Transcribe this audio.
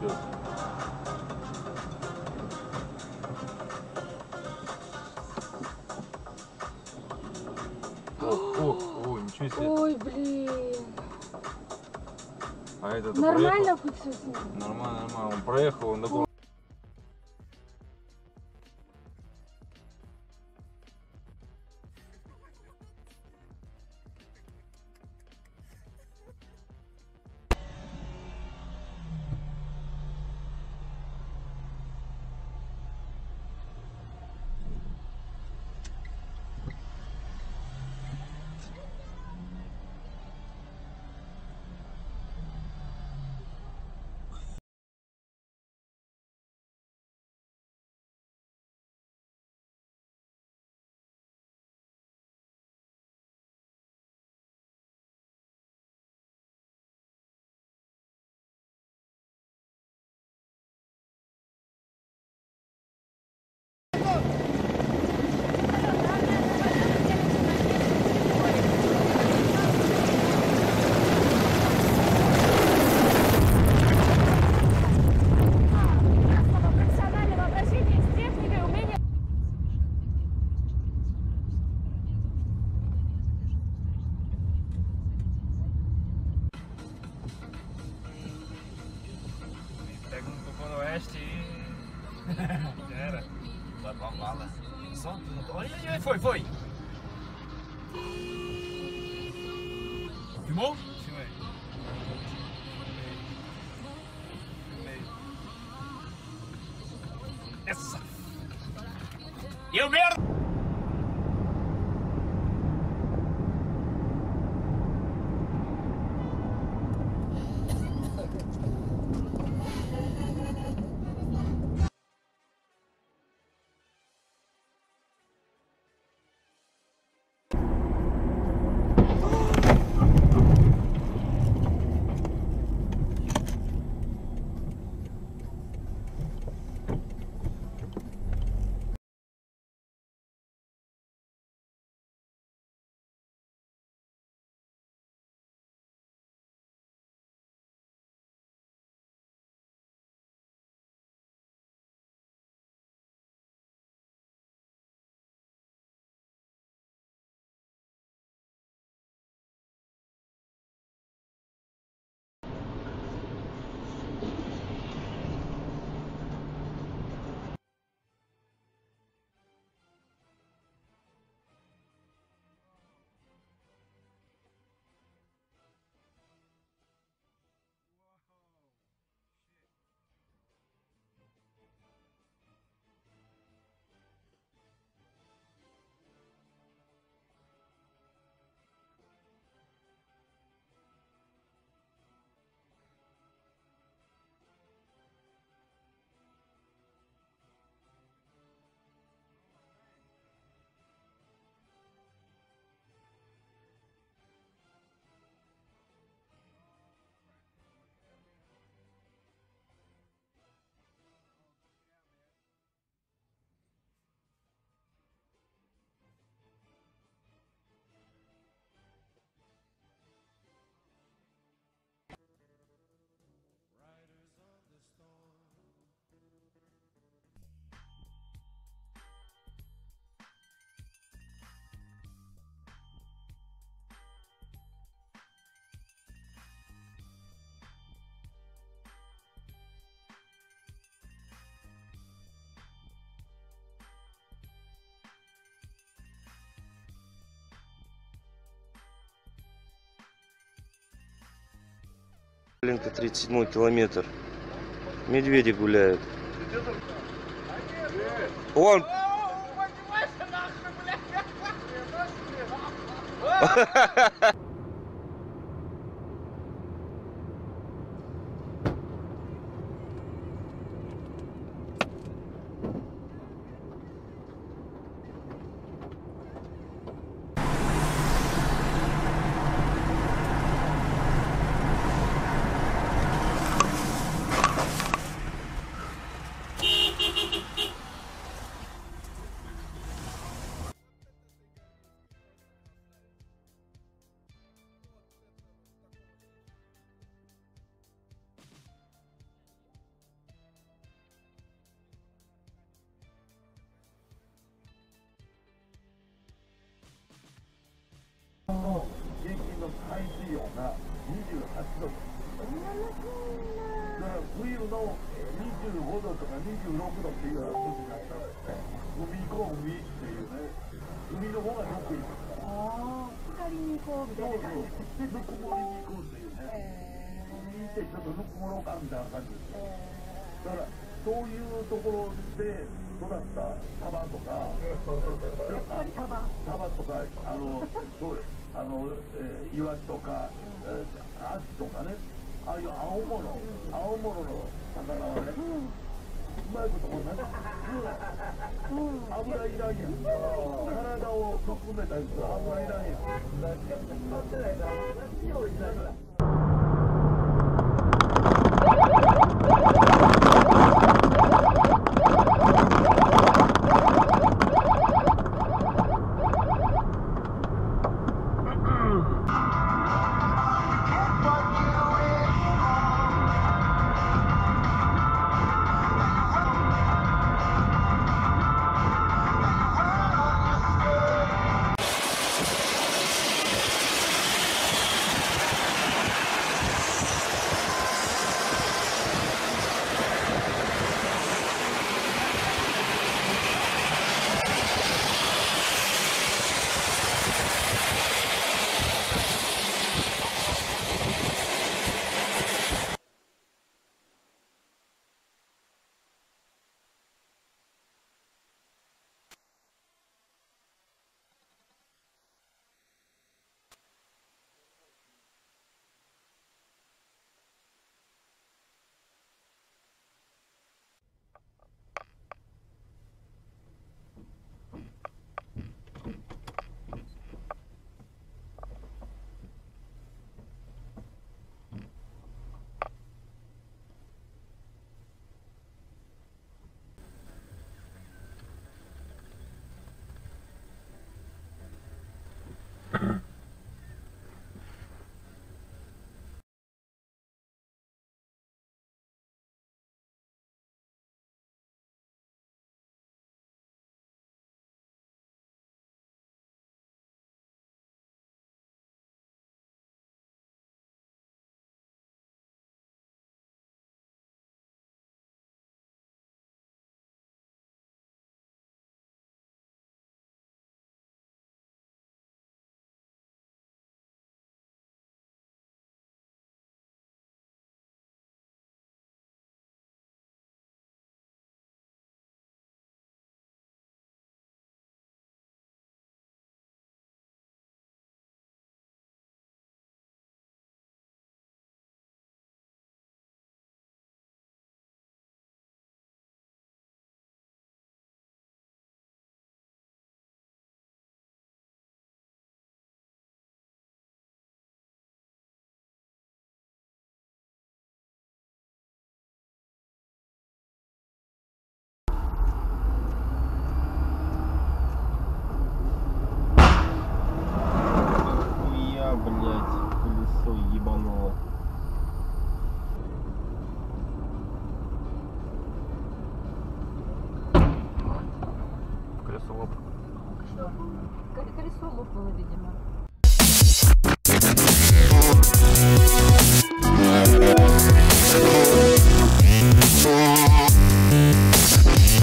идет. О, о, о, ничего себе. Ой, блин. А этот Нормально хоть все с ним? проехал. Нормально, нормально. Он проехал, он такой. Olha, foi, foi. Filmou? Filmei. Filmei. Essa. Eu merda! Ленка 37 километр. Медведи гуляют. Он... 海水温が28度だから冬の25度とか26度っていうような時になったらですね海行こう海っていうね海の方がよくいいああ、光に行こうみたいな感じ。でぬくもりに行こうっていうね海行ってちょっとぬくもろうかみたいな感じですよだからそういうところで育ったサバとかサバとかあのそうですあの、えー、いわしとか、えー、アシとかね。ああいう青物青物の魚はね、うまいこともなく、油いらんやん。体を含めたやつは油いらんやん。決まってないから料理しない。から Mm-hmm.